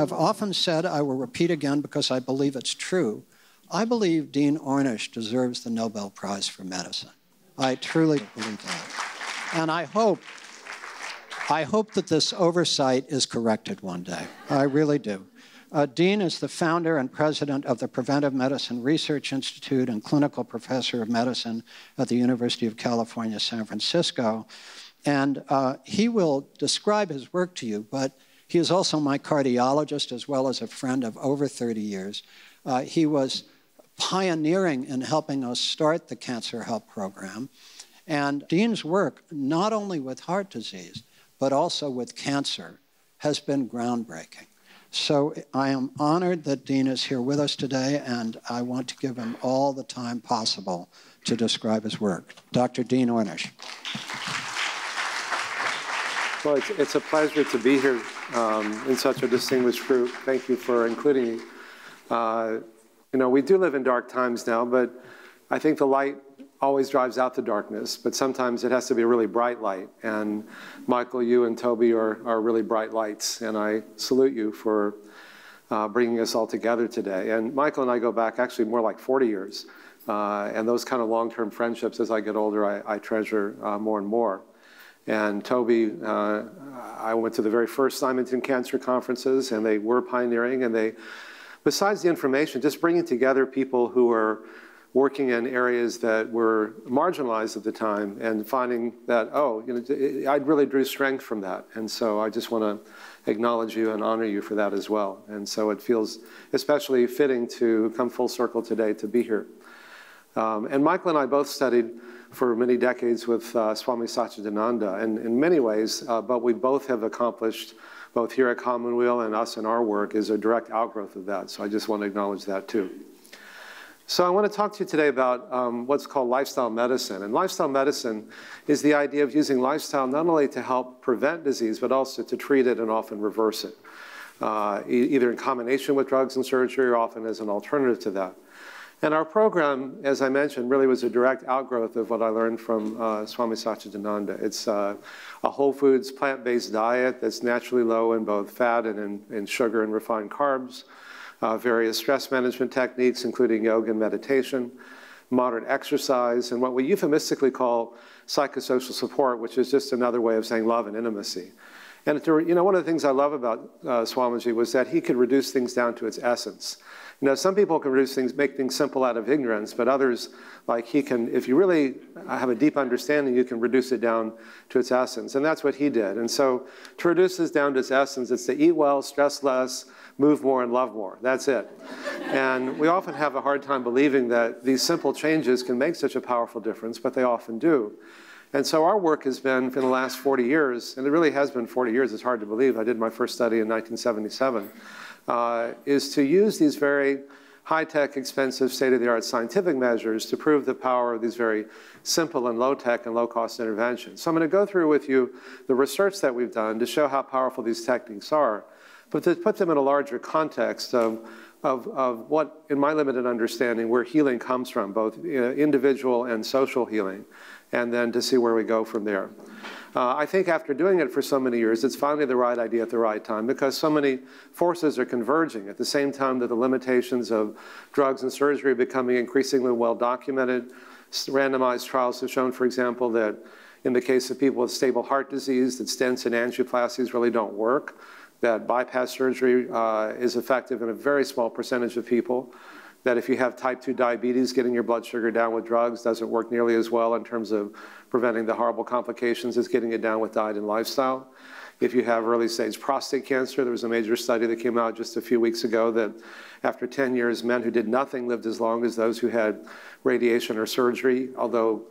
have often said, I will repeat again because I believe it's true, I believe Dean Ornish deserves the Nobel Prize for Medicine. I truly believe that. And I hope, I hope that this oversight is corrected one day. I really do. Uh, Dean is the founder and president of the Preventive Medicine Research Institute and clinical professor of medicine at the University of California, San Francisco. And uh, he will describe his work to you, but he is also my cardiologist as well as a friend of over 30 years. Uh, he was pioneering in helping us start the Cancer Help Program. And Dean's work, not only with heart disease, but also with cancer, has been groundbreaking. So I am honored that Dean is here with us today, and I want to give him all the time possible to describe his work. Dr. Dean Ornish. Well, it's, it's a pleasure to be here um, in such a distinguished group. Thank you for including me. Uh, you know, we do live in dark times now, but I think the light always drives out the darkness, but sometimes it has to be a really bright light. And Michael, you and Toby are, are really bright lights, and I salute you for uh, bringing us all together today. And Michael and I go back actually more like 40 years. Uh, and those kind of long-term friendships, as I get older, I, I treasure uh, more and more. And Toby, uh, I went to the very first Simonton Cancer Conferences, and they were pioneering, and they, besides the information, just bringing together people who were working in areas that were marginalized at the time and finding that, oh, you know, I really drew strength from that. And so I just want to acknowledge you and honor you for that as well. And so it feels especially fitting to come full circle today to be here. Um, and Michael and I both studied for many decades with uh, Swami Satchidananda and in many ways, uh, but we both have accomplished both here at Commonweal and us in our work is a direct outgrowth of that. So I just want to acknowledge that too. So I want to talk to you today about um, what's called lifestyle medicine. And lifestyle medicine is the idea of using lifestyle not only to help prevent disease, but also to treat it and often reverse it, uh, e either in combination with drugs and surgery or often as an alternative to that. And our program, as I mentioned, really was a direct outgrowth of what I learned from uh, Swami Satchidananda. It's uh, a whole foods, plant-based diet that's naturally low in both fat and in, in sugar and refined carbs, uh, various stress management techniques, including yoga and meditation, moderate exercise, and what we euphemistically call psychosocial support, which is just another way of saying love and intimacy. And to, you know, one of the things I love about uh, Swamiji was that he could reduce things down to its essence. Know, some people can reduce things, make things simple out of ignorance, but others, like he can, if you really have a deep understanding, you can reduce it down to its essence. And that's what he did. And so to reduce this down to its essence, it's to eat well, stress less, move more, and love more. That's it. and we often have a hard time believing that these simple changes can make such a powerful difference, but they often do. And so our work has been for the last 40 years, and it really has been 40 years. It's hard to believe. I did my first study in 1977 uh, is to use these very high-tech, expensive, state-of-the-art scientific measures to prove the power of these very simple and low-tech and low-cost interventions. So I'm going to go through with you the research that we've done to show how powerful these techniques are, but to put them in a larger context of, of, of what, in my limited understanding, where healing comes from, both uh, individual and social healing, and then to see where we go from there. Uh, I think after doing it for so many years, it's finally the right idea at the right time because so many forces are converging at the same time that the limitations of drugs and surgery are becoming increasingly well documented. Randomized trials have shown, for example, that in the case of people with stable heart disease, that stents and angioplasties really don't work, that bypass surgery uh, is effective in a very small percentage of people that if you have type 2 diabetes, getting your blood sugar down with drugs doesn't work nearly as well in terms of preventing the horrible complications is getting it down with diet and lifestyle. If you have early stage prostate cancer, there was a major study that came out just a few weeks ago that after 10 years, men who did nothing lived as long as those who had radiation or surgery, although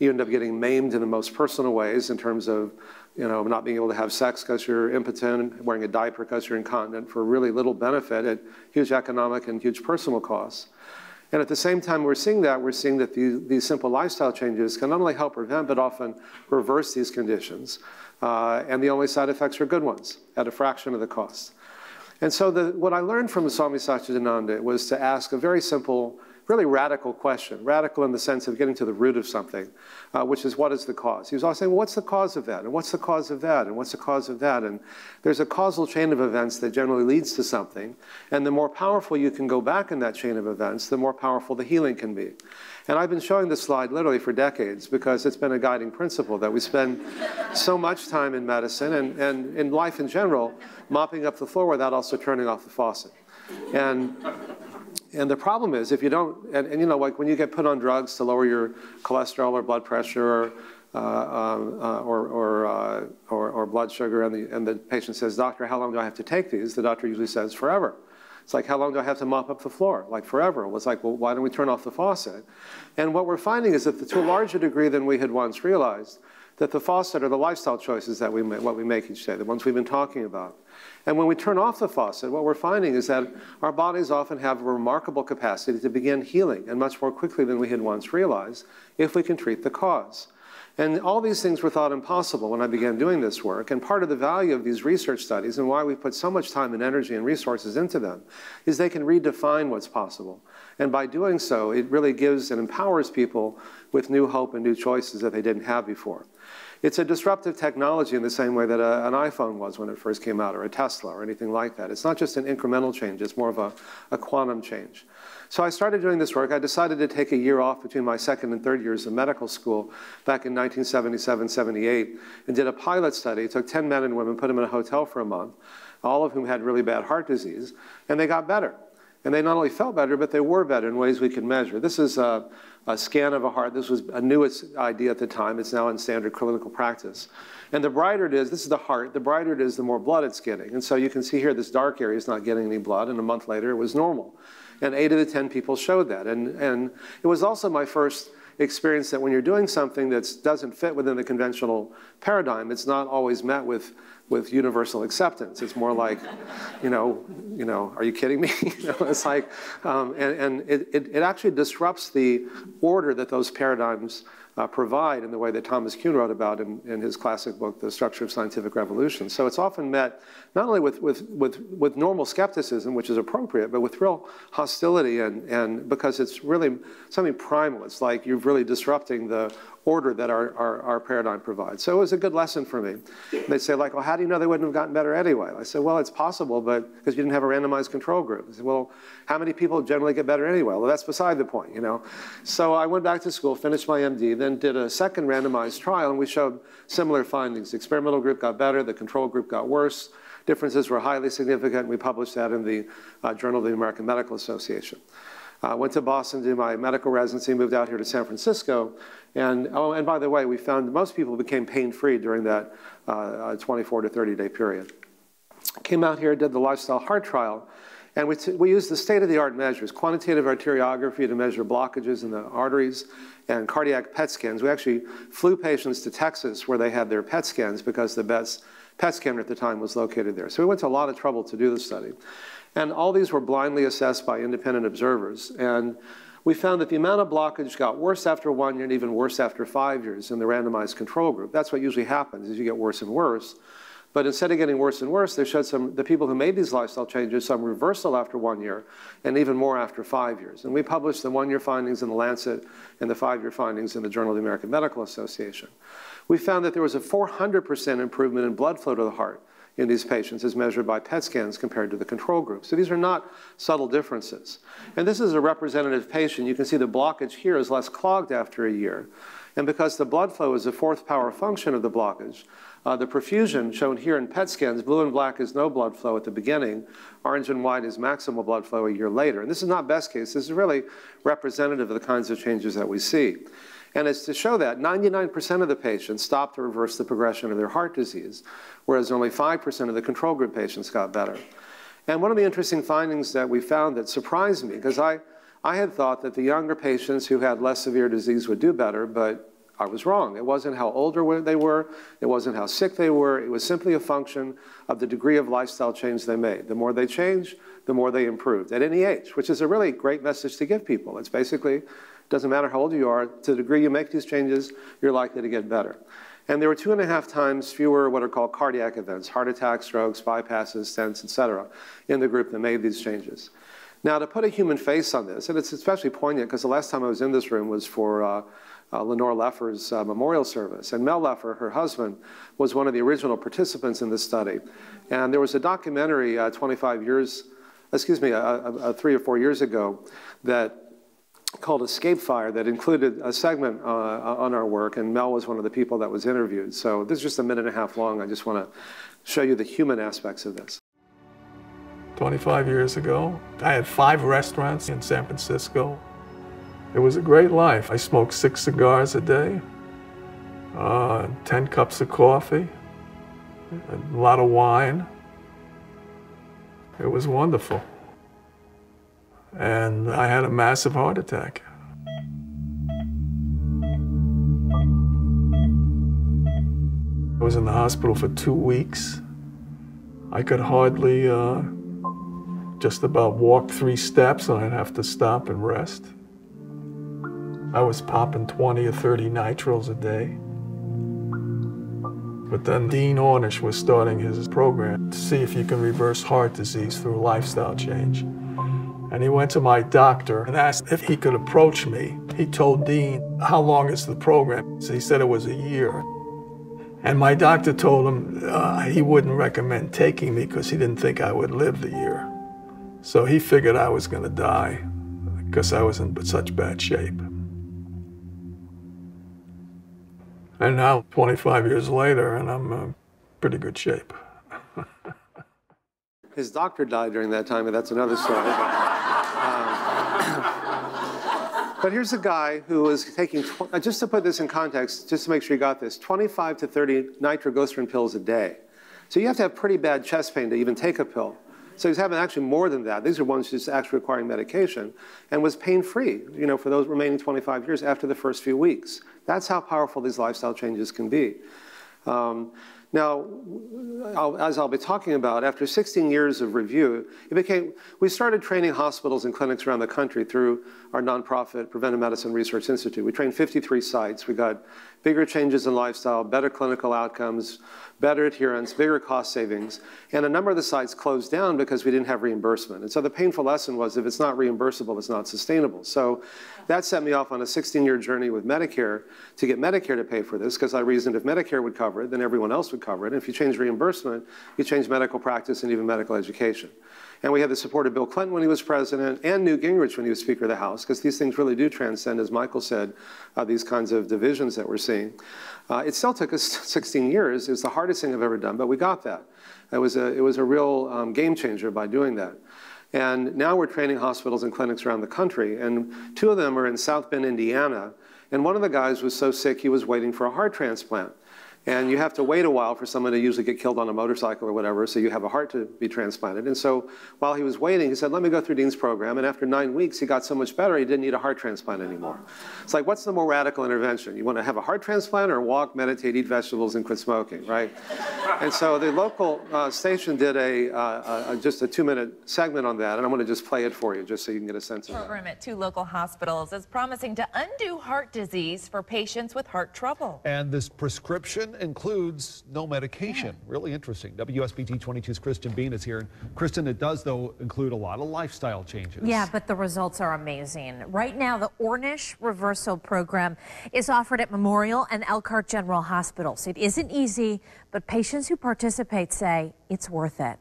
you end up getting maimed in the most personal ways in terms of you know, not being able to have sex because you're impotent, wearing a diaper because you're incontinent for really little benefit at huge economic and huge personal costs. And at the same time we're seeing that, we're seeing that these, these simple lifestyle changes can not only help prevent, but often reverse these conditions. Uh, and the only side effects are good ones at a fraction of the cost. And so the, what I learned from Swami Satchidananda was to ask a very simple really radical question, radical in the sense of getting to the root of something, uh, which is what is the cause? He was always saying, well, what's the cause of that? And what's the cause of that? And what's the cause of that? And there's a causal chain of events that generally leads to something. And the more powerful you can go back in that chain of events, the more powerful the healing can be. And I've been showing this slide literally for decades because it's been a guiding principle that we spend so much time in medicine and, and in life in general mopping up the floor without also turning off the faucet. And and the problem is if you don't, and, and, you know, like when you get put on drugs to lower your cholesterol or blood pressure or, uh, uh, or, or, uh, or, or, blood sugar, and the, and the patient says, doctor, how long do I have to take these? The doctor usually says, forever. It's like, how long do I have to mop up the floor? Like forever. Well, it's like, well, why don't we turn off the faucet? And what we're finding is that to a larger degree than we had once realized, that the faucet are the lifestyle choices that we make, what we make each day, the ones we've been talking about. And when we turn off the faucet, what we're finding is that our bodies often have a remarkable capacity to begin healing, and much more quickly than we had once realized, if we can treat the cause. And all these things were thought impossible when I began doing this work. And part of the value of these research studies and why we put so much time and energy and resources into them is they can redefine what's possible. And by doing so, it really gives and empowers people with new hope and new choices that they didn't have before. It's a disruptive technology in the same way that a, an iPhone was when it first came out, or a Tesla, or anything like that. It's not just an incremental change, it's more of a, a quantum change. So I started doing this work. I decided to take a year off between my second and third years of medical school back in 1977, 78, and did a pilot study. Took 10 men and women, put them in a hotel for a month, all of whom had really bad heart disease, and they got better. And they not only felt better, but they were better in ways we could measure. This is a, a scan of a heart. This was a newest idea at the time. It's now in standard clinical practice. And the brighter it is, this is the heart, the brighter it is, the more blood it's getting. And so you can see here this dark area is not getting any blood, and a month later it was normal. And eight of the 10 people showed that. And, and it was also my first experience that when you're doing something that doesn't fit within the conventional paradigm, it's not always met with with universal acceptance. It's more like, you know, you know, are you kidding me? you know, it's like, um, and, and it, it, it, actually disrupts the order that those paradigms uh, provide in the way that Thomas Kuhn wrote about in, in his classic book, The Structure of Scientific Revolution. So it's often met not only with, with, with, with normal skepticism, which is appropriate, but with real hostility and, and because it's really something primal. It's like you're really disrupting the order that our, our, our, paradigm provides. So it was a good lesson for me. They say like, well, how do you know they wouldn't have gotten better anyway? I said, well, it's possible, but because you didn't have a randomized control group. I said, well, how many people generally get better anyway? Well, that's beside the point, you know. So I went back to school, finished my MD, then did a second randomized trial, and we showed similar findings. The experimental group got better, the control group got worse. Differences were highly significant. We published that in the uh, Journal of the American Medical Association. I uh, went to Boston to do my medical residency, moved out here to San Francisco. And, oh, and by the way, we found most people became pain-free during that uh, uh 24 to 30 day period. Came out here, did the lifestyle heart trial, and we, we used the state-of-the-art measures, quantitative arteriography to measure blockages in the arteries, and cardiac PET scans. We actually flew patients to Texas where they had their PET scans because the best PET scanner at the time was located there. So we went to a lot of trouble to do the study. And all these were blindly assessed by independent observers. And we found that the amount of blockage got worse after one year and even worse after five years in the randomized control group. That's what usually happens, is you get worse and worse. But instead of getting worse and worse, they showed some, the people who made these lifestyle changes, some reversal after one year and even more after five years. And we published the one-year findings in The Lancet and the five-year findings in the Journal of the American Medical Association. We found that there was a 400% improvement in blood flow to the heart in these patients as measured by PET scans compared to the control group. So these are not subtle differences. And this is a representative patient. You can see the blockage here is less clogged after a year. And because the blood flow is the fourth power function of the blockage, uh, the perfusion shown here in PET scans, blue and black is no blood flow at the beginning, orange and white is maximal blood flow a year later. And this is not best case, this is really representative of the kinds of changes that we see. And it's to show that 99% of the patients stopped to reverse the progression of their heart disease, whereas only 5% of the control group patients got better. And one of the interesting findings that we found that surprised me, because I, I had thought that the younger patients who had less severe disease would do better, but I was wrong. It wasn't how older they were, it wasn't how sick they were, it was simply a function of the degree of lifestyle change they made. The more they changed, the more they improved at any age, which is a really great message to give people. It's basically doesn't matter how old you are, to the degree you make these changes, you're likely to get better. And there were two and a half times fewer what are called cardiac events, heart attacks, strokes, bypasses, stents, et cetera, in the group that made these changes. Now, to put a human face on this, and it's especially poignant because the last time I was in this room was for uh, uh, Lenore Leffer's uh, memorial service. And Mel Leffer, her husband, was one of the original participants in this study. And there was a documentary uh, 25 years, excuse me, three or four years ago that called Escape Fire that included a segment uh, on our work, and Mel was one of the people that was interviewed. So this is just a minute and a half long. I just want to show you the human aspects of this. 25 years ago, I had five restaurants in San Francisco. It was a great life. I smoked six cigars a day, uh, 10 cups of coffee, a lot of wine. It was wonderful and I had a massive heart attack. I was in the hospital for two weeks. I could hardly uh, just about walk three steps and I'd have to stop and rest. I was popping 20 or 30 nitros a day. But then Dean Ornish was starting his program to see if you can reverse heart disease through lifestyle change. And he went to my doctor and asked if he could approach me. He told Dean, How long is the program? So he said it was a year. And my doctor told him uh, he wouldn't recommend taking me because he didn't think I would live the year. So he figured I was going to die because I was in such bad shape. And now, 25 years later, and I'm in pretty good shape. His doctor died during that time, and that's another story. But here's a guy who was taking, uh, just to put this in context, just to make sure you got this, 25 to 30 nitroglycerin pills a day. So you have to have pretty bad chest pain to even take a pill. So he's having actually more than that. These are ones just actually requiring medication and was pain-free, you know, for those remaining 25 years after the first few weeks. That's how powerful these lifestyle changes can be. Um, now, I'll, as I'll be talking about, after 16 years of review, it became, we started training hospitals and clinics around the country through our nonprofit Preventive Medicine Research Institute. We trained 53 sites. We got bigger changes in lifestyle, better clinical outcomes, better adherence, bigger cost savings. And a number of the sites closed down because we didn't have reimbursement. And so the painful lesson was if it's not reimbursable, it's not sustainable. So that set me off on a 16-year journey with Medicare to get Medicare to pay for this because I reasoned if Medicare would cover it, then everyone else would cover it. And if you change reimbursement, you change medical practice and even medical education. And we had the support of Bill Clinton when he was president and Newt Gingrich when he was Speaker of the House, because these things really do transcend, as Michael said, uh, these kinds of divisions that we're seeing. Uh, it still took us 16 years. It was the hardest thing I've ever done, but we got that. It was a, it was a real um, game changer by doing that. And now we're training hospitals and clinics around the country, and two of them are in South Bend, Indiana. And one of the guys was so sick he was waiting for a heart transplant. And you have to wait a while for someone to usually get killed on a motorcycle or whatever, so you have a heart to be transplanted. And so while he was waiting, he said, let me go through Dean's program. And after nine weeks, he got so much better, he didn't need a heart transplant anymore. It's like, what's the more radical intervention? You want to have a heart transplant or walk, meditate, eat vegetables, and quit smoking, right? and so the local uh, station did a, uh, a, just a two-minute segment on that, and I'm going to just play it for you, just so you can get a sense of it. Program at two local hospitals is promising to undo heart disease for patients with heart trouble. And this prescription includes no medication. Yeah. Really interesting. WSBT 22's Kristen Bean is here. And Kristen, it does, though, include a lot of lifestyle changes. Yeah, but the results are amazing. Right now, the Ornish Reversal Program is offered at Memorial and Elkhart General Hospitals. It isn't easy, but patients who participate say it's worth it.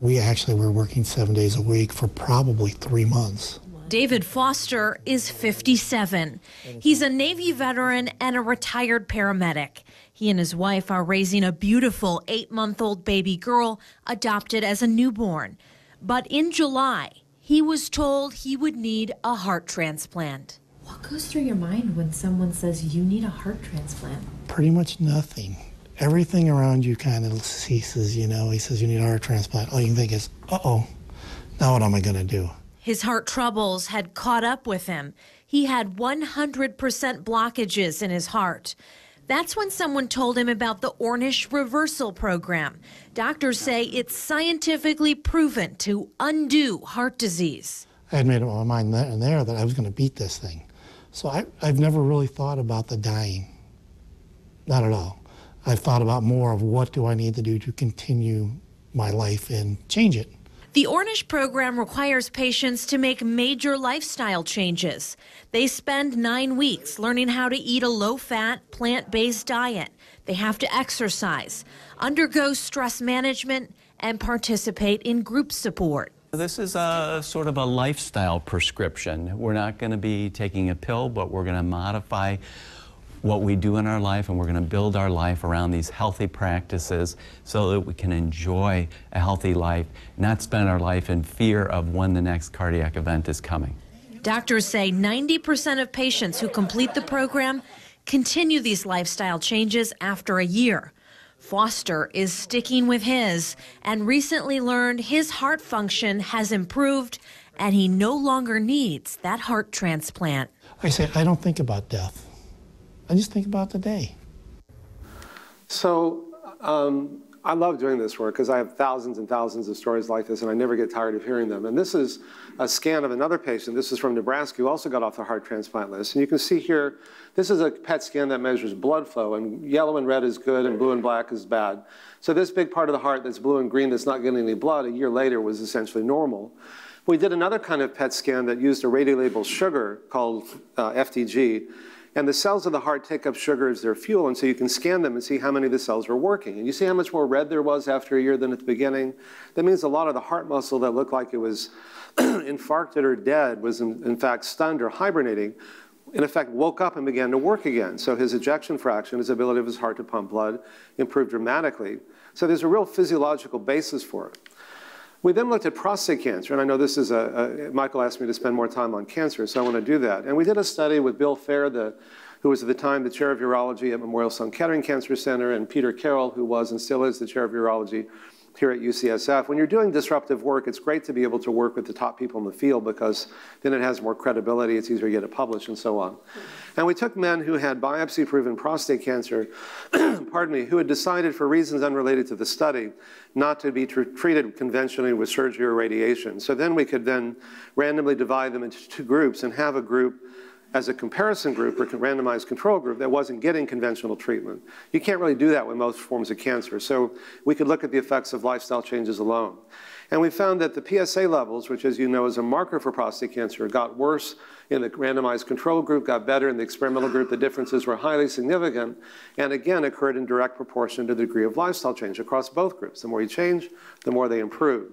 We actually were working seven days a week for probably three months. David Foster is 57. He's a Navy veteran and a retired paramedic. He and his wife are raising a beautiful eight month old baby girl adopted as a newborn. But in July, he was told he would need a heart transplant. What goes through your mind when someone says you need a heart transplant? Pretty much nothing. Everything around you kind of ceases, you know. He says you need a heart transplant. All you can think is, uh oh, now what am I going to do? His heart troubles had caught up with him. He had 100% blockages in his heart. That's when someone told him about the Ornish reversal program. Doctors say it's scientifically proven to undo heart disease. I had made up my mind then and there that I was going to beat this thing. So I, I've never really thought about the dying. Not at all. I've thought about more of what do I need to do to continue my life and change it. The Ornish program requires patients to make major lifestyle changes. They spend nine weeks learning how to eat a low fat, plant based diet. They have to exercise, undergo stress management, and participate in group support. This is a sort of a lifestyle prescription. We're not going to be taking a pill, but we're going to modify what we do in our life and we're going to build our life around these healthy practices so that we can enjoy a healthy life, not spend our life in fear of when the next cardiac event is coming. Doctors say 90% of patients who complete the program continue these lifestyle changes after a year. Foster is sticking with his and recently learned his heart function has improved and he no longer needs that heart transplant. I say, I don't think about death. I just think about the day. So um, I love doing this work because I have thousands and thousands of stories like this, and I never get tired of hearing them. And this is a scan of another patient. This is from Nebraska who also got off the heart transplant list. And you can see here, this is a PET scan that measures blood flow, and yellow and red is good, and blue and black is bad. So this big part of the heart that's blue and green that's not getting any blood, a year later was essentially normal. We did another kind of PET scan that used a radiolabeled sugar called uh, FDG, and the cells of the heart take up sugar as their fuel, and so you can scan them and see how many of the cells are working. And you see how much more red there was after a year than at the beginning? That means a lot of the heart muscle that looked like it was infarcted or dead was in, in fact stunned or hibernating, in effect woke up and began to work again. So his ejection fraction, his ability of his heart to pump blood, improved dramatically. So there's a real physiological basis for it. We then looked at prostate cancer, and I know this is a, a, Michael asked me to spend more time on cancer, so I want to do that. And we did a study with Bill Fair, the, who was at the time the chair of urology at Memorial Sloan Kettering Cancer Center, and Peter Carroll, who was and still is the chair of urology here at UCSF. When you're doing disruptive work, it's great to be able to work with the top people in the field because then it has more credibility, it's easier to get it published, and so on. And we took men who had biopsy proven prostate cancer, pardon me, who had decided for reasons unrelated to the study not to be tr treated conventionally with surgery or radiation. So then we could then randomly divide them into two groups and have a group as a comparison group or randomized control group that wasn't getting conventional treatment. You can't really do that with most forms of cancer. So we could look at the effects of lifestyle changes alone. And we found that the PSA levels, which as you know is a marker for prostate cancer, got worse in the randomized control group, got better in the experimental group. The differences were highly significant and again occurred in direct proportion to the degree of lifestyle change across both groups. The more you change, the more they improve.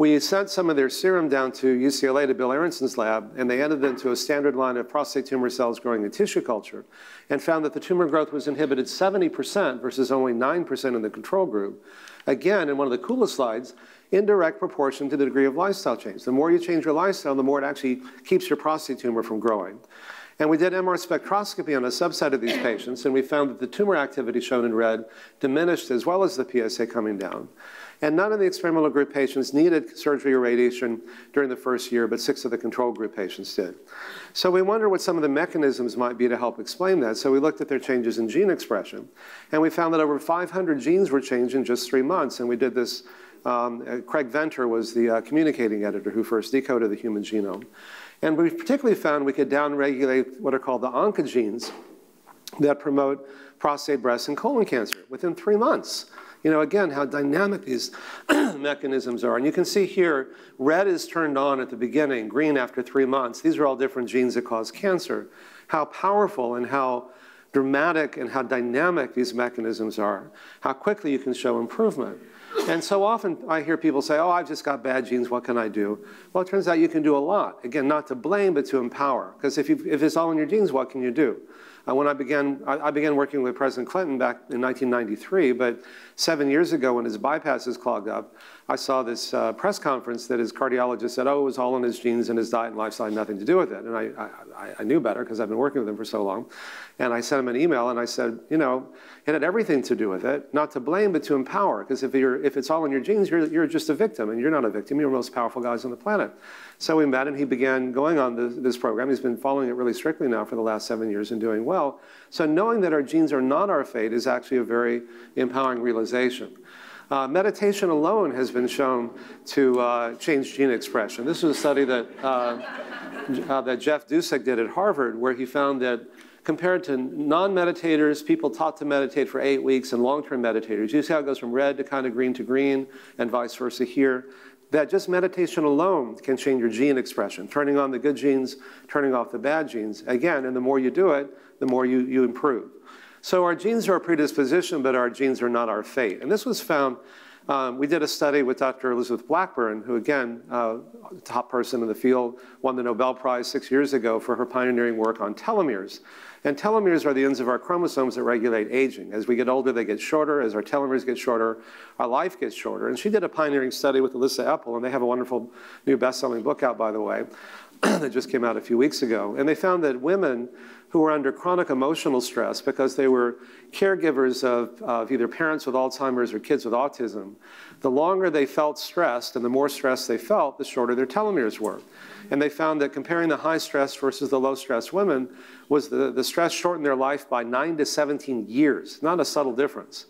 We sent some of their serum down to UCLA to Bill Aronson's lab, and they entered into a standard line of prostate tumor cells growing in tissue culture and found that the tumor growth was inhibited 70% versus only 9% in the control group. Again, in one of the coolest slides, in direct proportion to the degree of lifestyle change. The more you change your lifestyle, the more it actually keeps your prostate tumor from growing. And we did MR spectroscopy on a subset of these patients, and we found that the tumor activity shown in red diminished as well as the PSA coming down. And none of the experimental group patients needed surgery or radiation during the first year, but six of the control group patients did. So we wonder what some of the mechanisms might be to help explain that. So we looked at their changes in gene expression, and we found that over 500 genes were changed in just three months. And we did this, um, uh, Craig Venter was the uh, communicating editor who first decoded the human genome. And we particularly found we could downregulate what are called the oncogenes that promote prostate, breast, and colon cancer within three months. You know, again, how dynamic these mechanisms are. And you can see here, red is turned on at the beginning, green after three months. These are all different genes that cause cancer. How powerful and how dramatic and how dynamic these mechanisms are. How quickly you can show improvement. And so often I hear people say, oh, I've just got bad genes, what can I do? Well, it turns out you can do a lot. Again, not to blame, but to empower. Because if, if it's all in your genes, what can you do? Uh, when I began, I, I, began working with President Clinton back in 1993, but seven years ago when his bypasses clogged up, I saw this uh, press conference that his cardiologist said, oh, it was all in his genes and his diet and lifestyle had nothing to do with it. And I, I, I knew better because I've been working with him for so long. And I sent him an email and I said, you know, it had everything to do with it, not to blame, but to empower. Because if, you're, if it's all in your genes, you're, you're just a victim, and you're not a victim. You're the most powerful guys on the planet. So we met, and he began going on this program. He's been following it really strictly now for the last seven years and doing well. So knowing that our genes are not our fate is actually a very empowering realization. Uh, meditation alone has been shown to uh, change gene expression. This was a study that, uh, uh that Jeff Dusek did at Harvard, where he found that compared to non-meditators, people taught to meditate for eight weeks, and long-term meditators. You see how it goes from red to kind of green to green, and vice versa here. that just meditation alone can change your gene expression, turning on the good genes, turning off the bad genes. Again, and the more you do it, the more you, you improve. So our genes are a predisposition, but our genes are not our fate. And this was found, um, we did a study with Dr. Elizabeth Blackburn, who again, uh, top person in the field, won the Nobel Prize six years ago for her pioneering work on telomeres. And telomeres are the ends of our chromosomes that regulate aging. As we get older, they get shorter. As our telomeres get shorter, our life gets shorter. And she did a pioneering study with Elissa Epel, and they have a wonderful new best-selling book out, by the way, that just came out a few weeks ago. And they found that women who were under chronic emotional stress because they were caregivers of, of either parents with Alzheimer's or kids with autism, the longer they felt stressed and the more stress they felt, the shorter their telomeres were. And they found that comparing the high stress versus the low stress women was the, the stress shortened their life by 9 to 17 years, not a subtle difference.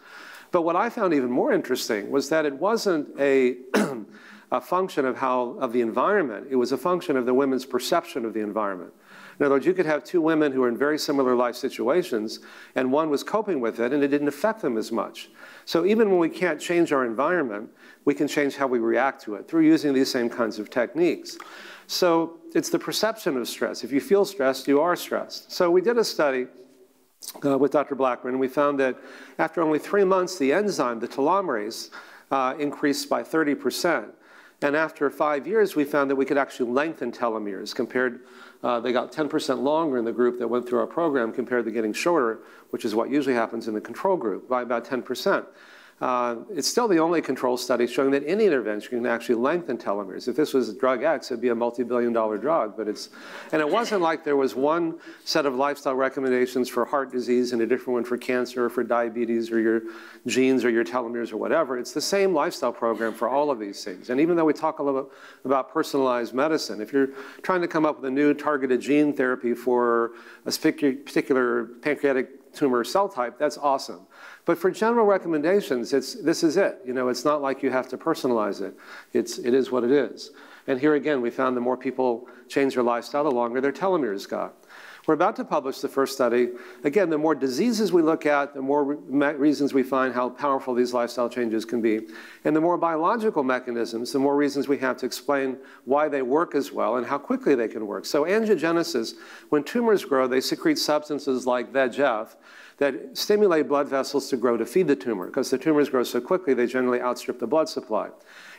But what I found even more interesting was that it wasn't a, a function of how of the environment, it was a function of the women's perception of the environment. In other words, you could have two women who are in very similar life situations, and one was coping with it, and it didn't affect them as much. So even when we can't change our environment, we can change how we react to it through using these same kinds of techniques. So it's the perception of stress. If you feel stressed, you are stressed. So we did a study uh, with Dr. Blackburn, and we found that after only three months, the enzyme, the telomerase, uh, increased by 30%. And after five years, we found that we could actually lengthen telomeres compared, uh, they got 10% longer in the group that went through our program compared to getting shorter, which is what usually happens in the control group, by about 10%. Uh, it's still the only control study showing that any intervention can actually lengthen telomeres. If this was a drug X, it'd be a multi-billion dollar drug, but it's, and it wasn't like there was one set of lifestyle recommendations for heart disease and a different one for cancer or for diabetes or your genes or your telomeres or whatever. It's the same lifestyle program for all of these things. And even though we talk a little bit about personalized medicine, if you're trying to come up with a new targeted gene therapy for a particular pancreatic tumor cell type, that's awesome. But for general recommendations, it's, this is it. You know, it's not like you have to personalize it. It's, it is what it is. And here again, we found the more people change their lifestyle, the longer their telomeres got. We're about to publish the first study. Again, the more diseases we look at, the more re reasons we find how powerful these lifestyle changes can be. And the more biological mechanisms, the more reasons we have to explain why they work as well and how quickly they can work. So angiogenesis, when tumors grow, they secrete substances like VEGF, that stimulate blood vessels to grow to feed the tumor because the tumors grow so quickly they generally outstrip the blood supply.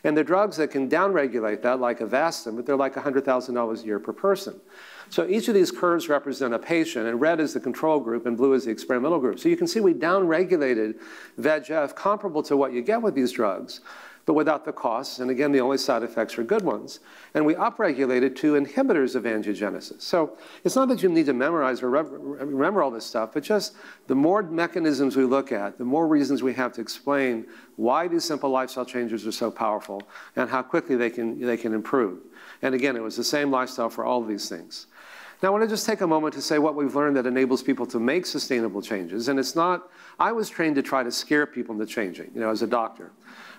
And the drugs that can downregulate that, like Avastin, but they're like $100,000 a year per person. So each of these curves represent a patient, and red is the control group and blue is the experimental group. So you can see we downregulated VEGF comparable to what you get with these drugs but without the costs. And again, the only side effects are good ones. And we upregulated two inhibitors of angiogenesis. So it's not that you need to memorize or remember all this stuff, but just the more mechanisms we look at, the more reasons we have to explain why these simple lifestyle changes are so powerful and how quickly they can, they can improve. And again, it was the same lifestyle for all of these things. Now, I want to just take a moment to say what we've learned that enables people to make sustainable changes. And it's not, I was trained to try to scare people into changing, you know, as a doctor.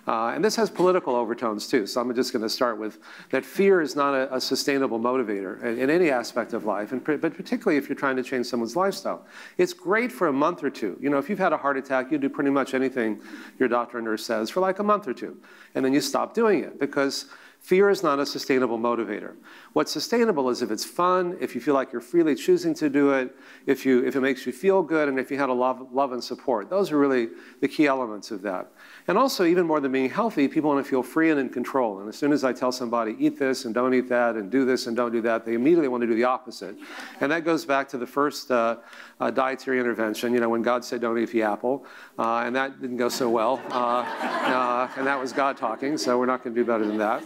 Uh, and this has political overtones too, so I'm just going to start with that fear is not a, a sustainable motivator in, in, any aspect of life, and, but particularly if you're trying to change someone's lifestyle. It's great for a month or two. You know, if you've had a heart attack, you do pretty much anything your doctor or nurse says for like a month or two, and then you stop doing it because Fear is not a sustainable motivator. What's sustainable is if it's fun, if you feel like you're freely choosing to do it, if, you, if it makes you feel good, and if you had a love, love and support. Those are really the key elements of that. And also, even more than being healthy, people want to feel free and in control. And as soon as I tell somebody, eat this and don't eat that, and do this and don't do that, they immediately want to do the opposite. And that goes back to the first uh, uh, dietary intervention, you know, when God said, don't eat the apple. Uh, and that didn't go so well. Uh, uh, and that was God talking, so we're not going to do better than that.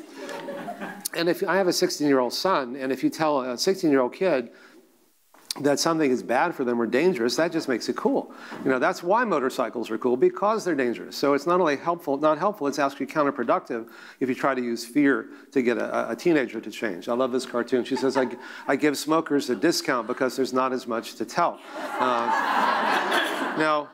And if I have a 16 year old son, and if you tell a 16 year old kid, that something is bad for them or dangerous, that just makes it cool. You know, that's why motorcycles are cool, because they're dangerous. So it's not only helpful, not helpful, it's actually counterproductive if you try to use fear to get a, a teenager to change. I love this cartoon. She says, I, I give smokers a discount because there's not as much to tell. Uh, now,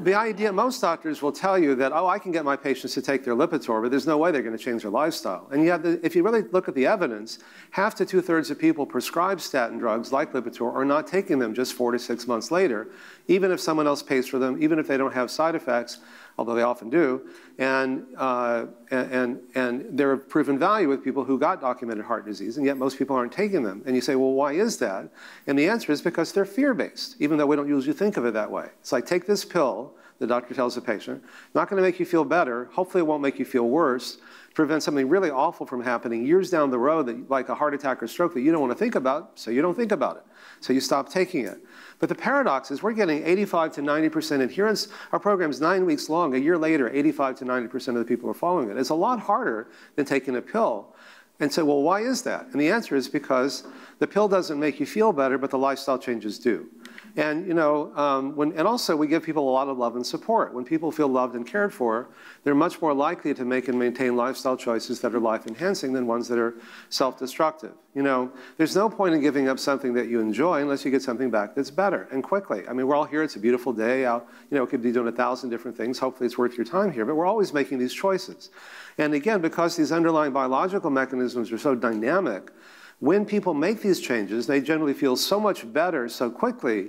the idea, most doctors will tell you that, oh, I can get my patients to take their Lipitor, but there's no way they're going to change their lifestyle. And yet, if you really look at the evidence, half to two thirds of people prescribed statin drugs like Lipitor are not taking them just four to six months later, even if someone else pays for them, even if they don't have side effects. Although they often do, and, uh, and, and they're of proven value with people who got documented heart disease, and yet most people aren't taking them. And you say, well, why is that? And the answer is because they're fear-based, even though we don't usually think of it that way. It's like, take this pill, the doctor tells the patient, not gonna make you feel better, hopefully it won't make you feel worse, prevent something really awful from happening years down the road, that, like a heart attack or stroke that you don't wanna think about, so you don't think about it. So you stop taking it. But the paradox is we're getting 85 to 90% adherence. Our program's nine weeks long. A year later, 85 to 90% of the people are following it. It's a lot harder than taking a pill. And so, well, why is that? And the answer is because the pill doesn't make you feel better, but the lifestyle changes do. And, you know, um, when, and also we give people a lot of love and support. When people feel loved and cared for, they're much more likely to make and maintain lifestyle choices that are life enhancing than ones that are self destructive. You know, there's no point in giving up something that you enjoy unless you get something back that's better and quickly. I mean, we're all here, it's a beautiful day out, you know, we could be doing a thousand different things. Hopefully it's worth your time here, but we're always making these choices. And again, because these underlying biological mechanisms are so dynamic, when people make these changes, they generally feel so much better so quickly,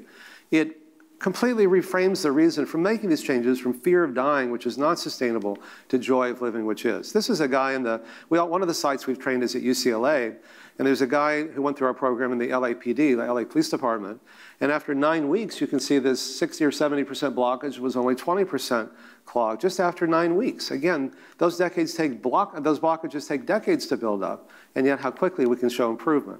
it completely reframes the reason for making these changes from fear of dying, which is not sustainable, to joy of living, which is. This is a guy in the, well, one of the sites we've trained is at UCLA, and there's a guy who went through our program in the LAPD, the LA Police Department, and after nine weeks, you can see this 60 or 70% blockage was only 20% clogged just after nine weeks. Again, those decades take block, those blockages take decades to build up, and yet how quickly we can show improvement.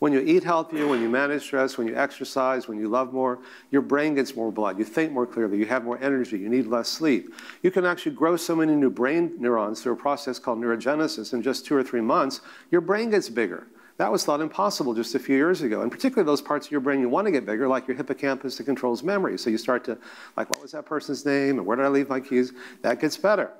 When you eat healthier, when you manage stress, when you exercise, when you love more, your brain gets more blood. You think more clearly. You have more energy. You need less sleep. You can actually grow so many new brain neurons through a process called neurogenesis. In just two or three months, your brain gets bigger. That was thought impossible just a few years ago. And particularly those parts of your brain you want to get bigger, like your hippocampus that controls memory. So you start to, like, what was that person's name? And where did I leave my keys? That gets better.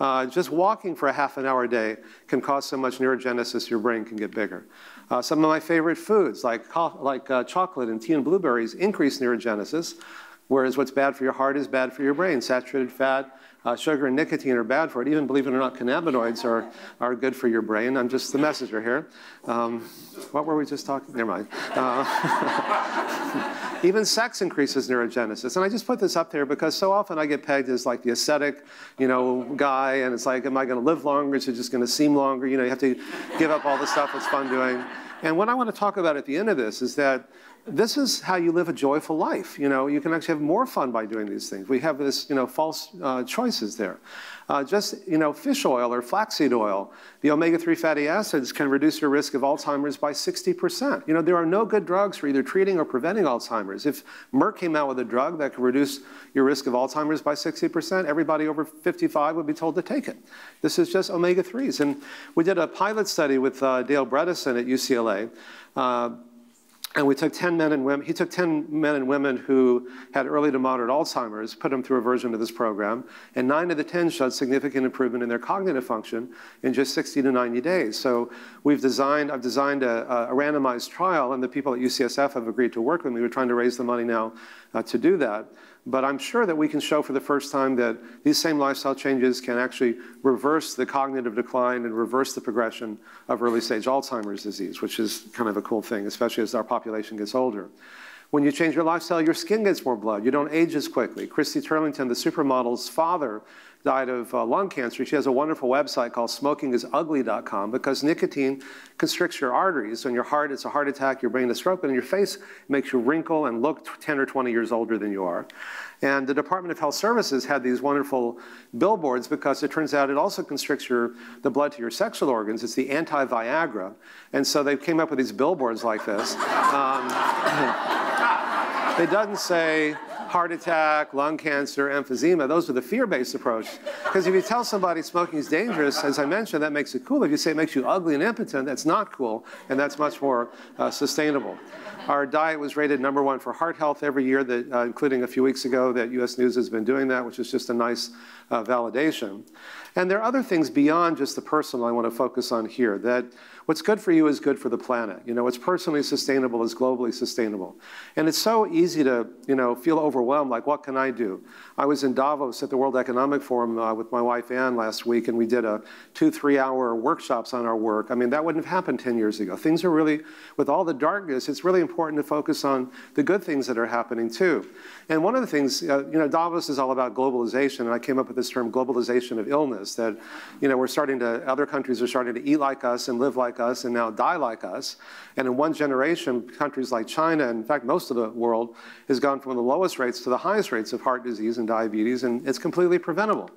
Uh, just walking for a half an hour a day can cause so much neurogenesis your brain can get bigger. Uh, some of my favorite foods, like, like uh, chocolate and tea and blueberries, increase neurogenesis, whereas what's bad for your heart is bad for your brain. Saturated fat, uh, sugar, and nicotine are bad for it. Even, believe it or not, cannabinoids are, are good for your brain. I'm just the messenger here. Um, what were we just talking? Never mind. Uh, even sex increases neurogenesis. And I just put this up there because so often I get pegged as like the ascetic, you know, guy, and it's like, am I going to live longer? Is it just going to seem longer? You know, you have to give up all the stuff that's fun doing. And what I want to talk about at the end of this is that this is how you live a joyful life. You know, you can actually have more fun by doing these things. We have this, you know, false uh, choices there. Uh, just, you know, fish oil or flaxseed oil, the omega-3 fatty acids can reduce your risk of Alzheimer's by 60%. You know, there are no good drugs for either treating or preventing Alzheimer's. If Merck came out with a drug that could reduce your risk of Alzheimer's by 60%, everybody over 55 would be told to take it. This is just omega-3s. And we did a pilot study with uh, Dale Bredesen at UCLA. And we took 10 men and women, he took 10 men and women who had early to moderate Alzheimer's, put them through a version of this program, and nine of the 10 showed significant improvement in their cognitive function in just 60 to 90 days. So we've designed, I've designed a, a randomized trial, and the people at UCSF have agreed to work with me. We're trying to raise the money now uh, to do that. But I'm sure that we can show for the first time that these same lifestyle changes can actually reverse the cognitive decline and reverse the progression of early stage Alzheimer's disease, which is kind of a cool thing, especially as our population gets older. When you change your lifestyle, your skin gets more blood. You don't age as quickly. Christy Turlington, the supermodel's father, died of uh, lung cancer. She has a wonderful website called smokingisugly.com because nicotine constricts your arteries. In your heart, it's a heart attack, your brain a stroke, in your face, makes you wrinkle and look 10 or 20 years older than you are. And the Department of Health Services had these wonderful billboards because it turns out it also constricts your, the blood to your sexual organs. It's the anti-Viagra. And so they came up with these billboards like this. Um, it doesn't say, heart attack, lung cancer, emphysema. Those are the fear-based approach. Because if you tell somebody smoking is dangerous, as I mentioned, that makes it cool. If you say it makes you ugly and impotent, that's not cool, and that's much more uh, sustainable. Our diet was rated number one for heart health every year, that, uh, including a few weeks ago that U.S. News has been doing that, which is just a nice uh, validation. And there are other things beyond just the personal I want to focus on here, that what's good for you is good for the planet. You know, what's personally sustainable is globally sustainable. And it's so easy to, you know, feel overwhelmed, like, what can I do? I was in Davos at the World Economic Forum uh, with my wife Ann last week, and we did a two, three hour workshops on our work. I mean, that wouldn't have happened 10 years ago. Things are really, with all the darkness, it's really important to focus on the good things that are happening too. And one of the things, uh, you know, Davos is all about globalization, and I came up with this term globalization of illness, that, you know, we're starting to, other countries are starting to eat like us and live like us and now die like us. And in one generation, countries like China, and in fact, most of the world, has gone from the lowest rates to the highest rates of heart disease and diabetes, and it's completely preventable.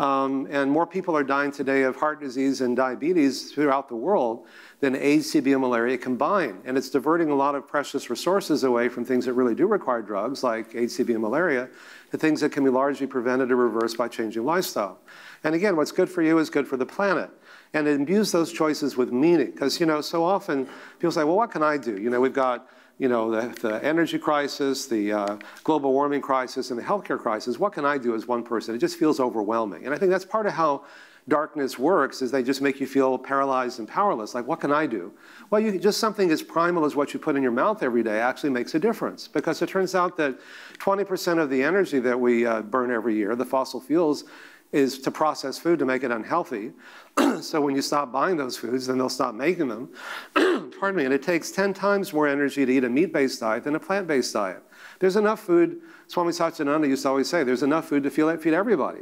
Um, and more people are dying today of heart disease and diabetes throughout the world than AIDS, TB, and malaria combined. And it's diverting a lot of precious resources away from things that really do require drugs, like AIDS, TB, and malaria, to things that can be largely prevented or reversed by changing lifestyle. And again, what's good for you is good for the planet. And imbues those choices with meaning. Because, you know, so often people say, well, what can I do? You know, we've got you know, the, the energy crisis, the uh, global warming crisis, and the healthcare crisis, what can I do as one person? It just feels overwhelming. And I think that's part of how darkness works is they just make you feel paralyzed and powerless. Like, what can I do? Well, you, just something as primal as what you put in your mouth every day actually makes a difference because it turns out that 20% of the energy that we uh, burn every year, the fossil fuels, is to process food to make it unhealthy. so when you stop buying those foods, then they'll stop making them. Pardon me. And it takes 10 times more energy to eat a meat-based diet than a plant-based diet. There's enough food, Swami Satchidananda used to always say, there's enough food to feed everybody.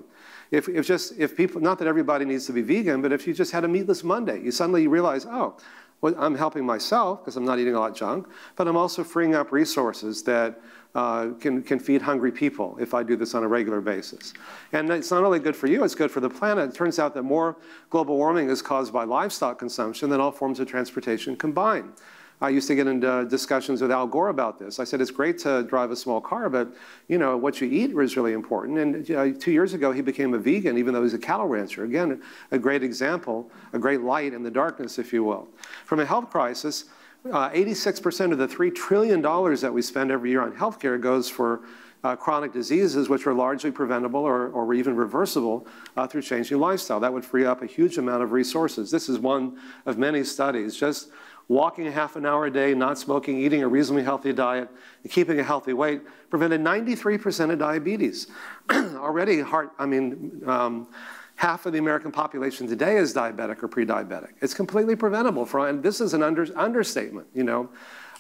If, if just, if people, not that everybody needs to be vegan, but if you just had a meatless Monday, you suddenly realize, oh, well, I'm helping myself because I'm not eating a lot of junk, but I'm also freeing up resources that uh, can, can feed hungry people if I do this on a regular basis. And it's not only good for you, it's good for the planet. It turns out that more global warming is caused by livestock consumption than all forms of transportation combined. I used to get into discussions with Al Gore about this. I said, it's great to drive a small car, but you know, what you eat is really important. And uh, two years ago, he became a vegan, even though he's a cattle rancher. Again, a great example, a great light in the darkness, if you will. From a health crisis, 86% uh, of the $3 trillion that we spend every year on healthcare goes for uh, chronic diseases, which are largely preventable or, or even reversible uh, through changing lifestyle. That would free up a huge amount of resources. This is one of many studies. Just walking a half an hour a day, not smoking, eating a reasonably healthy diet, and keeping a healthy weight prevented 93% of diabetes. Already heart, I mean, um, half of the American population today is diabetic or pre-diabetic. It's completely preventable. And this is an under, understatement, you know.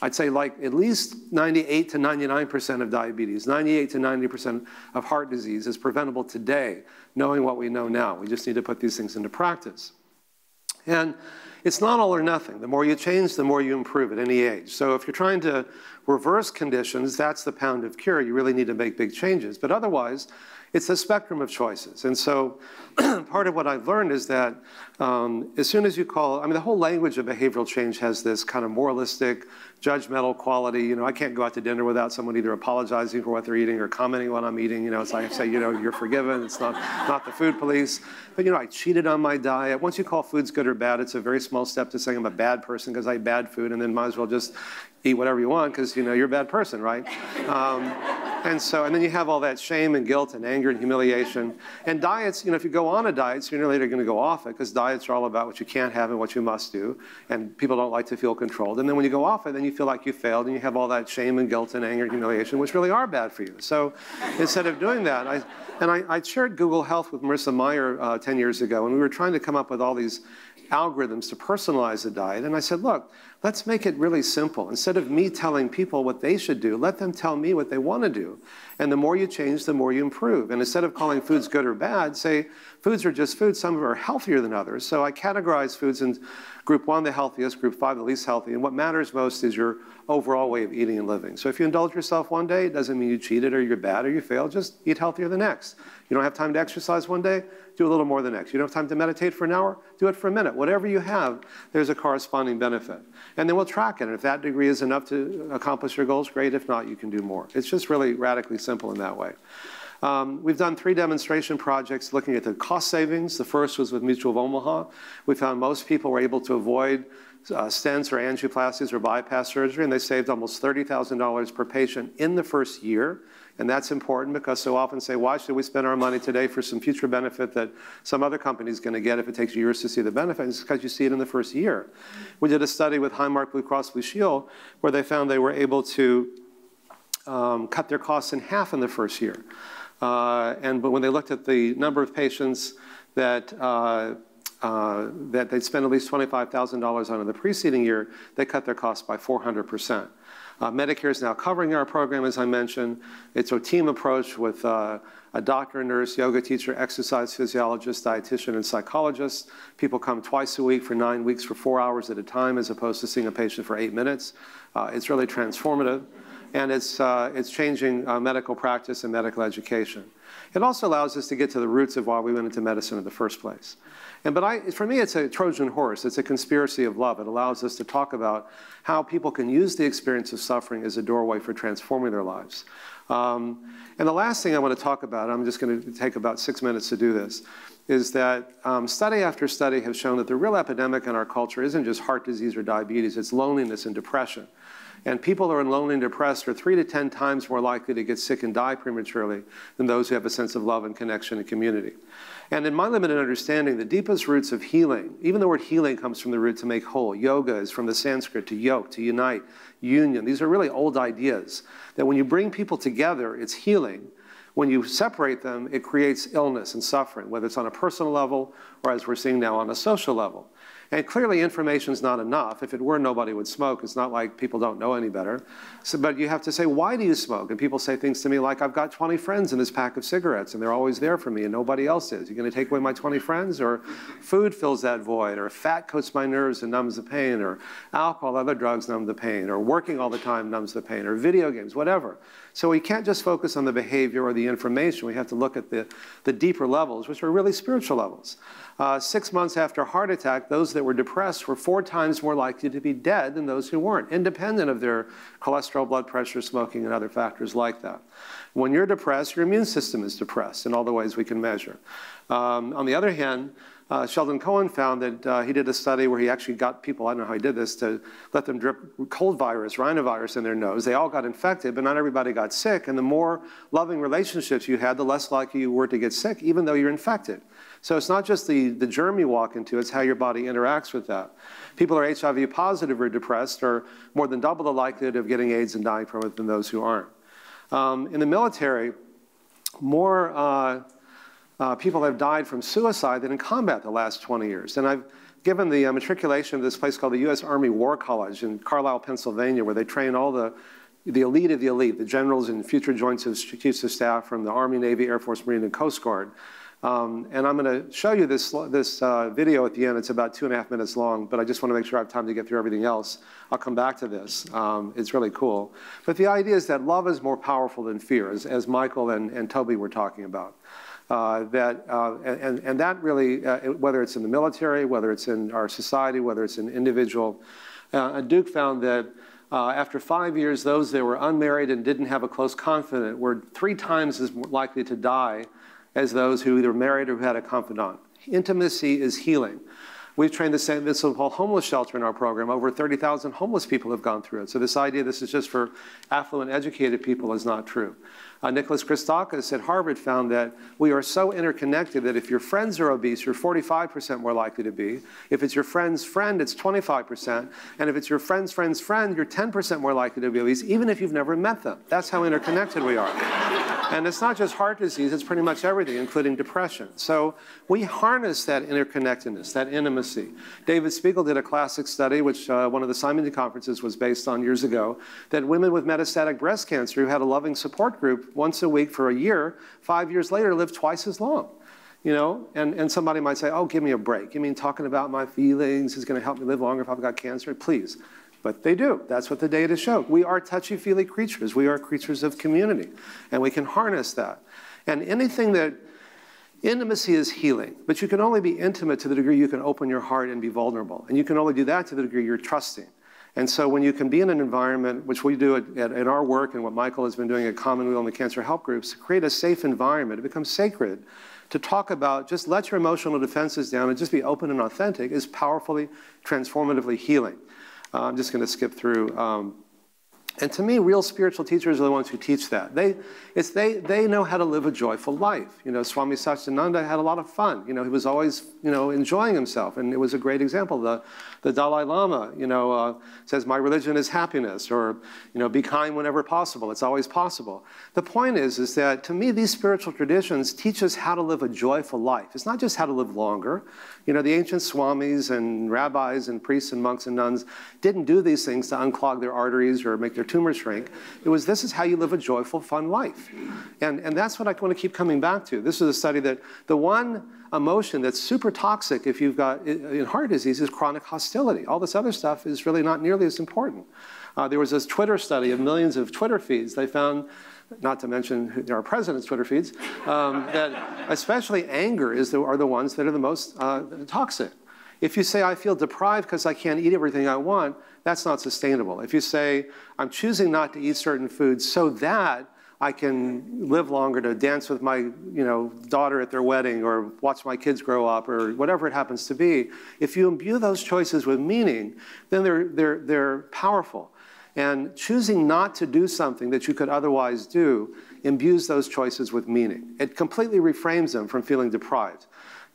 I'd say like at least 98 to 99% of diabetes, 98 to 90% of heart disease is preventable today, knowing what we know now. We just need to put these things into practice. And it's not all or nothing. The more you change, the more you improve at any age. So if you're trying to reverse conditions, that's the pound of cure. You really need to make big changes. But otherwise, it's a spectrum of choices. And so part of what I've learned is that um, as soon as you call, I mean, the whole language of behavioral change has this kind of moralistic, judgmental quality. You know, I can't go out to dinner without someone either apologizing for what they're eating or commenting what I'm eating. You know, it's like I say, you know, you're forgiven. It's not, not the food police. But, you know, I cheated on my diet. Once you call foods good or bad, it's a very small step to saying I'm a bad person because I eat bad food and then might as well just eat whatever you want because, you know, you're a bad person, right? Um, and so, and then you have all that shame and guilt and anger and humiliation. And diets, you know, if you go on a diet, sooner or later you're going to go off it because diets are all about what you can't have and what you must do. And people don't like to feel controlled. And then when you go off it, then you feel like you failed and you have all that shame and guilt and anger and humiliation, which really are bad for you. So instead of doing that, I, and I, I shared Google Health with Marissa Mayer uh, 10 years ago, and we were trying to come up with all these algorithms to personalize the diet. And I said, look, let's make it really simple. Instead of me telling people what they should do, let them tell me what they want to do. And the more you change, the more you improve. And instead of calling foods good or bad, say foods are just foods. Some of them are healthier than others. So I categorize foods in group one, the healthiest, group five, the least healthy. And what matters most is your overall way of eating and living. So if you indulge yourself one day, it doesn't mean you cheated or you're bad or you failed. Just eat healthier the next. You don't have time to exercise one day, do a little more the next. You don't have time to meditate for an hour, do it for a minute. Whatever you have, there's a corresponding benefit. And then we'll track it. And if that degree is enough to accomplish your goals, great. If not, you can do more. It's just really radically simple in that way. Um, we've done three demonstration projects looking at the cost savings. The first was with Mutual of Omaha. We found most people were able to avoid uh, stents or angioplasties or bypass surgery, and they saved almost $30,000 per patient in the first year. And that's important because so often say, why should we spend our money today for some future benefit that some other company is going to get if it takes years to see the benefit? It's because you see it in the first year. We did a study with Highmark Blue Cross Blue Shield where they found they were able to um, cut their costs in half in the first year. Uh, and but when they looked at the number of patients that uh, uh, that they'd spend at least $25,000 on in the preceding year, they cut their costs by 400 percent. Uh, Medicare is now covering our program, as I mentioned. It's a team approach with uh, a doctor, nurse, yoga teacher, exercise physiologist, dietitian, and psychologist. People come twice a week for nine weeks for four hours at a time, as opposed to seeing a patient for eight minutes. Uh, it's really transformative, and it's, uh, it's changing uh, medical practice and medical education. It also allows us to get to the roots of why we went into medicine in the first place. And but I, for me, it's a Trojan horse. It's a conspiracy of love. It allows us to talk about how people can use the experience of suffering as a doorway for transforming their lives. Um, and the last thing I want to talk about, I'm just going to take about six minutes to do this, is that um, study after study has shown that the real epidemic in our culture isn't just heart disease or diabetes, it's loneliness and depression. And people who are lonely and depressed are three to 10 times more likely to get sick and die prematurely than those who have a sense of love and connection and community. And in my limited understanding, the deepest roots of healing, even the word healing comes from the root to make whole. Yoga is from the Sanskrit to yoke, to unite, union. These are really old ideas that when you bring people together, it's healing. When you separate them, it creates illness and suffering, whether it's on a personal level or as we're seeing now on a social level. And clearly, information is not enough. If it were, nobody would smoke. It's not like people don't know any better. So, but you have to say, why do you smoke? And people say things to me like, I've got 20 friends in this pack of cigarettes, and they're always there for me, and nobody else is. You're going to take away my 20 friends? Or food fills that void, or fat coats my nerves and numbs the pain, or alcohol, other drugs numb the pain, or working all the time numbs the pain, or video games, whatever. So we can't just focus on the behavior or the information. We have to look at the, the deeper levels, which are really spiritual levels. Uh, six months after heart attack, those that were depressed were four times more likely to be dead than those who weren't, independent of their cholesterol, blood pressure, smoking, and other factors like that. When you're depressed, your immune system is depressed in all the ways we can measure. Um, on the other hand, uh, Sheldon Cohen found that uh, he did a study where he actually got people, I don't know how he did this, to let them drip cold virus, rhinovirus in their nose. They all got infected, but not everybody got sick. And the more loving relationships you had, the less likely you were to get sick, even though you're infected. So it's not just the, the germ you walk into, it's how your body interacts with that. People who are HIV positive or depressed are more than double the likelihood of getting AIDS and dying from it than those who aren't. Um, in the military, more uh, uh, people have died from suicide than in combat the last 20 years. And I've given the uh, matriculation of this place called the U.S. Army War College in Carlisle, Pennsylvania, where they train all the the elite of the elite, the generals and future joint chiefs of staff from the Army, Navy, Air Force, Marine, and Coast Guard. Um, and I'm going to show you this, this uh, video at the end. It's about two and a half minutes long, but I just want to make sure I have time to get through everything else. I'll come back to this. Um, it's really cool. But the idea is that love is more powerful than fear, as, as Michael and, and Toby were talking about. Uh, that, uh, and, and that really, uh, whether it's in the military, whether it's in our society, whether it's in individual, uh, Duke found that uh, after five years, those that were unmarried and didn't have a close confidant were three times as likely to die as those who either married or who had a confidant. Intimacy is healing. We've trained the St. Vincent Paul homeless shelter in our program. Over 30,000 homeless people have gone through it. So this idea this is just for affluent, educated people is not true. Uh, Nicholas Christakis at Harvard found that we are so interconnected that if your friends are obese, you're 45% more likely to be. If it's your friend's friend, it's 25%. And if it's your friend's friend's friend, you're 10% more likely to be obese, even if you've never met them. That's how interconnected we are. And it's not just heart disease, it's pretty much everything, including depression. So we harness that interconnectedness, that intimacy. David Spiegel did a classic study, which uh, one of the Simon conferences was based on years ago, that women with metastatic breast cancer who had a loving support group once a week for a year, five years later live twice as long. You know, and, and somebody might say, oh, give me a break. You mean talking about my feelings is going to help me live longer if I've got cancer? Please. But they do. That's what the data show. We are touchy-feely creatures. We are creatures of community, and we can harness that. And anything that intimacy is healing, but you can only be intimate to the degree you can open your heart and be vulnerable. And you can only do that to the degree you're trusting. And so when you can be in an environment, which we do at, at, our work and what Michael has been doing at Commonweal and the Cancer Help Groups, to create a safe environment, it becomes sacred. To talk about just let your emotional defenses down and just be open and authentic is powerfully, transformatively healing. Uh, I'm just going to skip through um, and to me, real spiritual teachers are the ones who teach that. They, it's, they, they know how to live a joyful life. You know, Swami Satchidananda had a lot of fun. You know, he was always, you know, enjoying himself. And it was a great example. The, the Dalai Lama, you know, uh, says, my religion is happiness. Or, you know, be kind whenever possible. It's always possible. The point is, is that to me, these spiritual traditions teach us how to live a joyful life. It's not just how to live longer. You know, the ancient swamis and rabbis and priests and monks and nuns didn't do these things to unclog their arteries or make their tumors shrink. It was this is how you live a joyful, fun life. And, and that's what I want to keep coming back to. This is a study that the one emotion that's super toxic if you've got in heart disease is chronic hostility. All this other stuff is really not nearly as important. Uh, there was this Twitter study of millions of Twitter feeds. They found not to mention our president's Twitter feeds, um, that especially anger is the, are the ones that are the most uh, toxic. If you say, I feel deprived because I can't eat everything I want, that's not sustainable. If you say, I'm choosing not to eat certain foods so that I can live longer to dance with my you know, daughter at their wedding or watch my kids grow up or whatever it happens to be, if you imbue those choices with meaning, then they're, they're, they're powerful. And choosing not to do something that you could otherwise do imbues those choices with meaning. It completely reframes them from feeling deprived.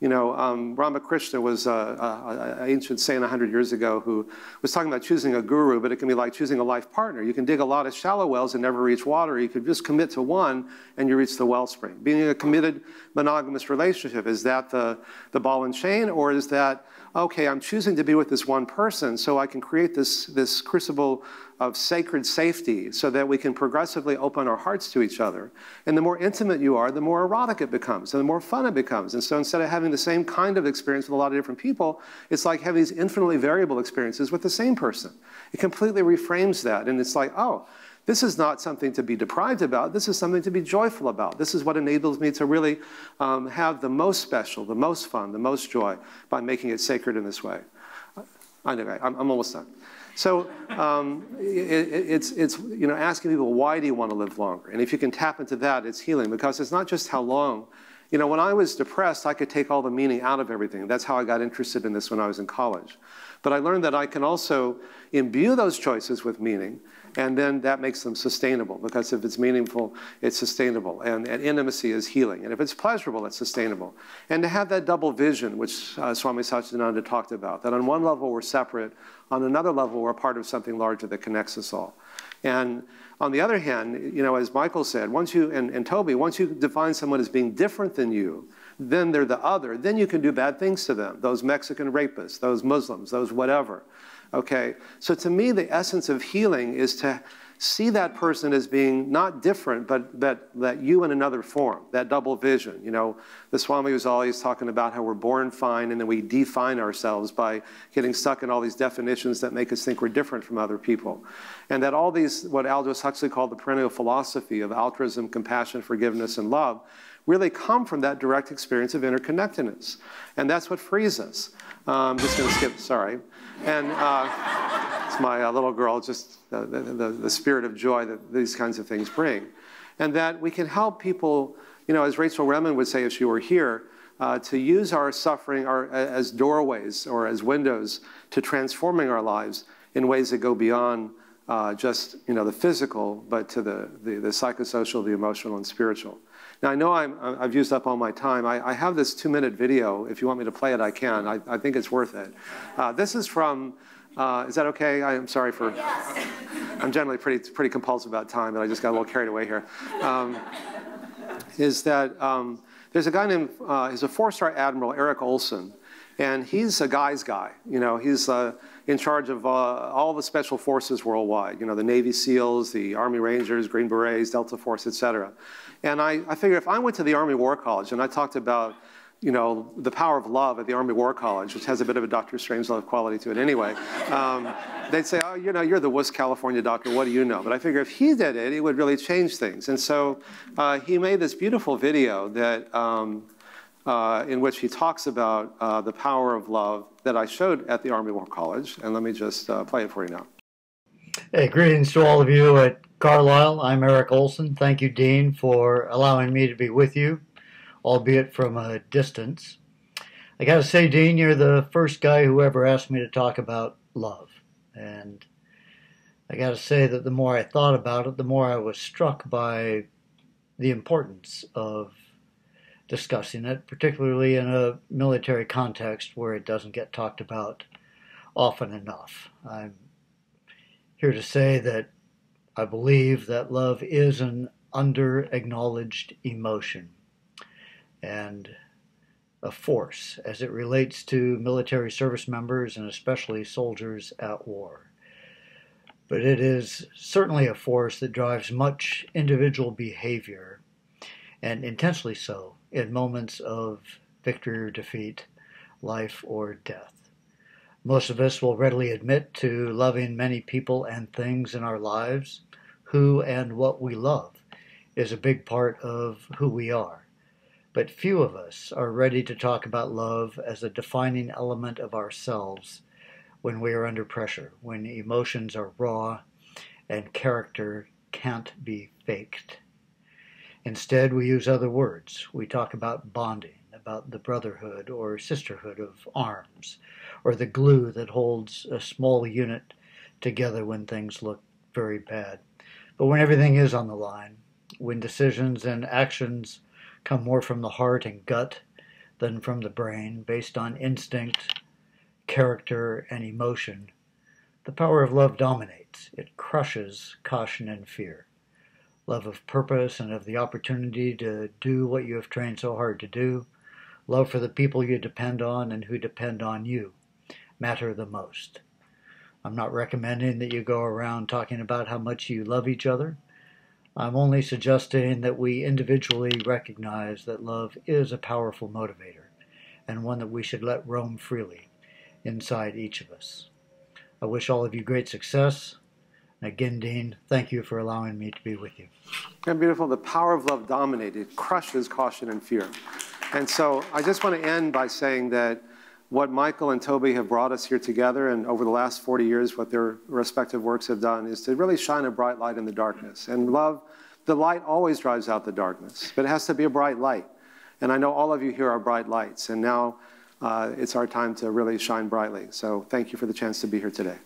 You know, um, Ramakrishna was uh, uh, uh, an ancient saint 100 years ago who was talking about choosing a guru, but it can be like choosing a life partner. You can dig a lot of shallow wells and never reach water. You could just commit to one and you reach the wellspring. Being a committed monogamous relationship, is that the, the ball and chain, or is that, okay, I'm choosing to be with this one person so I can create this, this crucible of sacred safety so that we can progressively open our hearts to each other. And the more intimate you are, the more erotic it becomes and the more fun it becomes. And so instead of having the same kind of experience with a lot of different people, it's like having these infinitely variable experiences with the same person. It completely reframes that. And it's like, oh, this is not something to be deprived about. This is something to be joyful about. This is what enables me to really um, have the most special, the most fun, the most joy by making it sacred in this way. Anyway, I'm, I'm almost done. So um, it, it's, it's you know, asking people, why do you want to live longer? And if you can tap into that, it's healing because it's not just how long. You know, when I was depressed, I could take all the meaning out of everything. That's how I got interested in this when I was in college. But I learned that I can also imbue those choices with meaning and then that makes them sustainable because if it's meaningful, it's sustainable. And, and intimacy is healing. And if it's pleasurable, it's sustainable. And to have that double vision, which uh, Swami Satchidananda talked about, that on one level we're separate, on another level we're part of something larger that connects us all. And on the other hand, you know, as Michael said, once you, and, and Toby, once you define someone as being different than you, then they're the other, then you can do bad things to them. Those Mexican rapists, those Muslims, those whatever. Okay, so to me, the essence of healing is to see that person as being not different, but that, that you in another form, that double vision. You know, the Swami was always talking about how we're born fine and then we define ourselves by getting stuck in all these definitions that make us think we're different from other people. And that all these, what Aldous Huxley called the perennial philosophy of altruism, compassion, forgiveness, and love, really come from that direct experience of interconnectedness. And that's what frees us. Uh, I'm just going to skip, sorry. And uh, it's my uh, little girl, just the, the, the, spirit of joy that these kinds of things bring. And that we can help people, you know, as Rachel Remen would say if she were here, uh, to use our suffering our, as doorways or as windows to transforming our lives in ways that go beyond uh, just, you know, the physical, but to the, the, the psychosocial, the emotional, and spiritual. Now, I know i have used up all my time. I, I, have this two minute video. If you want me to play it, I can. I, I think it's worth it. Uh, this is from, uh, is that okay? I am sorry for, yes. I'm generally pretty, pretty compulsive about time, but I just got a little carried away here. Um, is that um, there's a guy named, uh, he's a four star admiral, Eric Olson, and he's a guy's guy. You know, he's uh, in charge of uh, all the special forces worldwide, you know, the Navy SEALs, the Army Rangers, Green Berets, Delta Force, et cetera. And I, I figure if I went to the Army War College and I talked about you know, the power of love at the Army War College, which has a bit of a Dr. Strangelove quality to it anyway, um, they'd say, oh, you know, you're the Wuss California doctor, what do you know? But I figure if he did it, it would really change things. And so uh, he made this beautiful video that, um, uh, in which he talks about uh, the power of love that I showed at the Army War College. And let me just uh, play it for you now. Hey, greetings to all of you at Carlisle. I'm Eric Olson. Thank you, Dean, for allowing me to be with you, albeit from a distance. I got to say, Dean, you're the first guy who ever asked me to talk about love. And I got to say that the more I thought about it, the more I was struck by the importance of discussing it, particularly in a military context where it doesn't get talked about often enough. I'm here to say that I believe that love is an under acknowledged emotion and a force as it relates to military service members and especially soldiers at war. but it is certainly a force that drives much individual behavior, and intensely so, in moments of victory or defeat, life or death. Most of us will readily admit to loving many people and things in our lives. Who and what we love is a big part of who we are. But few of us are ready to talk about love as a defining element of ourselves when we are under pressure, when emotions are raw and character can't be faked. Instead, we use other words. We talk about bonding, about the brotherhood or sisterhood of arms, or the glue that holds a small unit together when things look very bad. But when everything is on the line, when decisions and actions come more from the heart and gut than from the brain, based on instinct, character, and emotion, the power of love dominates. It crushes caution and fear. Love of purpose and of the opportunity to do what you have trained so hard to do, love for the people you depend on and who depend on you matter the most. I'm not recommending that you go around talking about how much you love each other. I'm only suggesting that we individually recognize that love is a powerful motivator and one that we should let roam freely inside each of us. I wish all of you great success. Again, Dean, thank you for allowing me to be with you. And beautiful, the power of love dominated, crushes caution and fear. And so I just want to end by saying that what Michael and Toby have brought us here together and over the last 40 years, what their respective works have done is to really shine a bright light in the darkness. And love, the light always drives out the darkness, but it has to be a bright light. And I know all of you here are bright lights. And now uh, it's our time to really shine brightly. So thank you for the chance to be here today.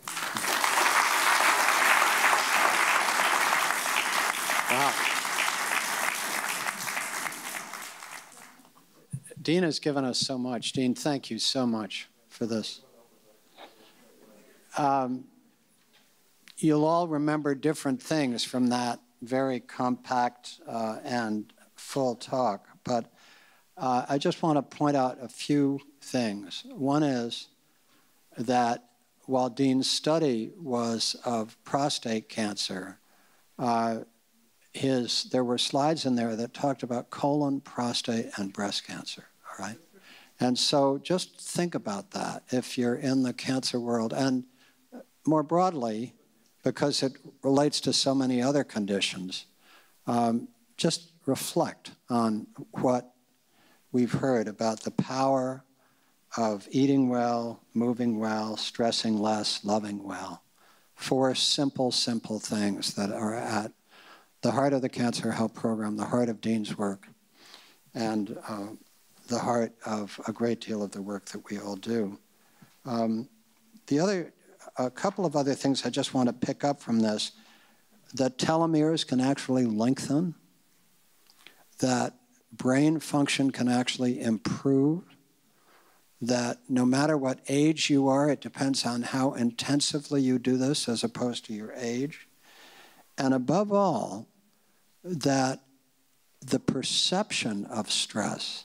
Wow. Dean has given us so much. Dean, thank you so much for this. Um, you'll all remember different things from that very compact uh, and full talk, but uh, I just want to point out a few things. One is that while Dean's study was of prostate cancer, uh, his there were slides in there that talked about colon, prostate, and breast cancer. All right, and so just think about that if you're in the cancer world, and more broadly, because it relates to so many other conditions. Um, just reflect on what we've heard about the power of eating well, moving well, stressing less, loving well. Four simple, simple things that are at the heart of the Cancer Help Program, the heart of Dean's work, and uh, the heart of a great deal of the work that we all do. Um, the other, a couple of other things I just want to pick up from this, that telomeres can actually lengthen, that brain function can actually improve, that no matter what age you are, it depends on how intensively you do this as opposed to your age. And above all, that the perception of stress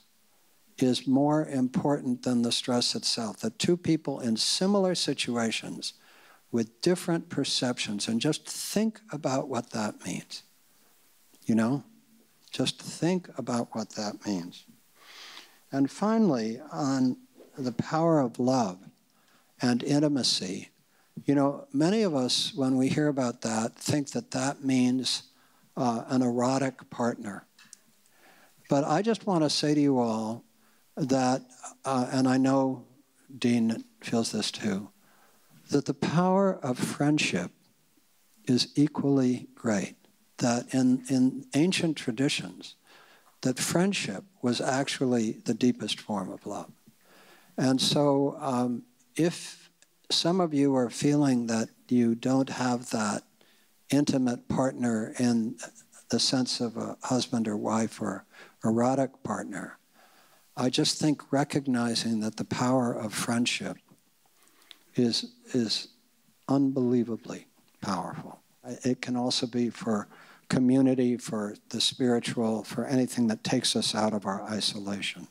is more important than the stress itself. That two people in similar situations with different perceptions, and just think about what that means. You know? Just think about what that means. And finally, on the power of love and intimacy. You know, many of us, when we hear about that, think that that means uh, an erotic partner. But I just want to say to you all that, uh, and I know Dean feels this too, that the power of friendship is equally great. That in, in ancient traditions, that friendship was actually the deepest form of love. And so, um, if some of you are feeling that you don't have that intimate partner in the sense of a husband or wife or erotic partner, I just think recognizing that the power of friendship is, is unbelievably powerful. It can also be for community, for the spiritual, for anything that takes us out of our isolation.